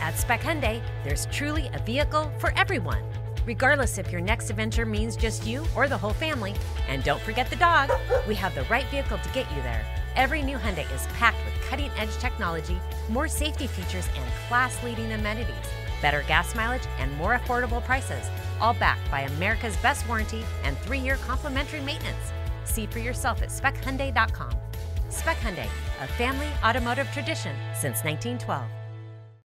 At Speck Hyundai, there's truly a vehicle for everyone. Regardless if your next adventure means just you or the whole family. And don't forget the dog. We have the right vehicle to get you there. Every new Hyundai is packed with cutting-edge technology, more safety features, and class-leading amenities. Better gas mileage and more affordable prices, all backed by America's best warranty and three-year complimentary maintenance. See for yourself at speckhyundai.com. Speck Hyundai, a family automotive tradition since 1912.